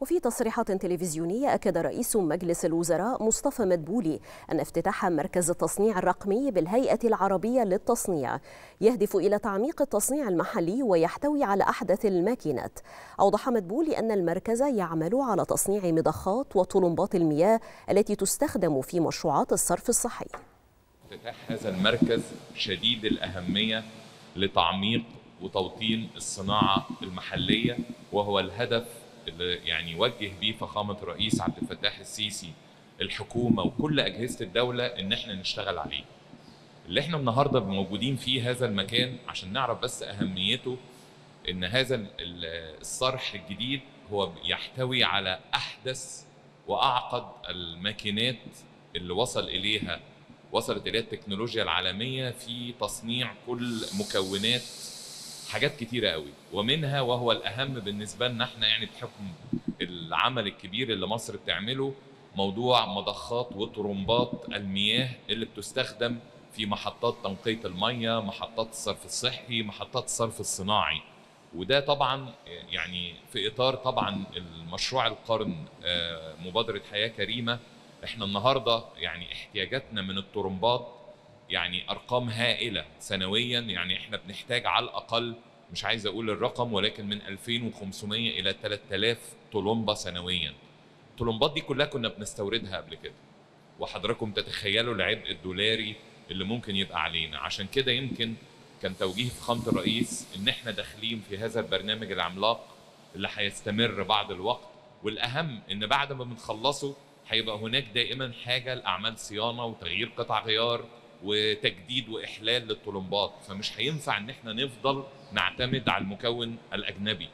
وفي تصريحات تلفزيونية أكد رئيس مجلس الوزراء مصطفى مدبولي أن افتتاح مركز التصنيع الرقمي بالهيئة العربية للتصنيع يهدف إلى تعميق التصنيع المحلي ويحتوي على أحدث الماكينات. أوضح مدبولي أن المركز يعمل على تصنيع مضخات وطلمبات المياه التي تستخدم في مشروعات الصرف الصحي. افتتاح هذا المركز شديد الأهمية لتعميق وتوطين الصناعة المحلية وهو الهدف اللي يعني وجه بيه فخامة الرئيس عبد الفتاح السيسي الحكومة وكل أجهزة الدولة إن إحنا نشتغل عليه. اللي إحنا النهاردة موجودين فيه هذا المكان عشان نعرف بس أهميته إن هذا الصرح الجديد هو يحتوي على أحدث وأعقد الماكينات اللي وصل إليها وصلت إليها التكنولوجيا العالمية في تصنيع كل مكونات حاجات كتيرة قوي. ومنها وهو الأهم بالنسبة لنا إحنا يعني بحكم العمل الكبير اللي مصر بتعمله موضوع مضخات وطرمبات المياه اللي بتستخدم في محطات تنقية المية محطات الصرف الصحي محطات الصرف الصناعي. وده طبعا يعني في إطار طبعا المشروع القرن مبادرة حياة كريمة. إحنا النهاردة يعني احتياجاتنا من الطرمبات يعني أرقام هائلة سنويا. يعني إحنا بنحتاج على الأقل مش عايز أقول الرقم ولكن من 2500 إلى 3000 طلمبه سنويا. الطلمبات دي كلها كنا بنستوردها قبل كده. وحضراتكم تتخيلوا العبء الدولاري اللي ممكن يبقى علينا. عشان كده يمكن كان توجيه فخامه الرئيس إن إحنا داخلين في هذا البرنامج العملاق اللي هيستمر بعد الوقت. والأهم إن بعد ما بنخلصه هيبقى هناك دائما حاجة لأعمال صيانة وتغيير قطع غيار. وتجديد وإحلال للطلمبات فمش هينفع إن إحنا نفضل نعتمد على المكون الأجنبي.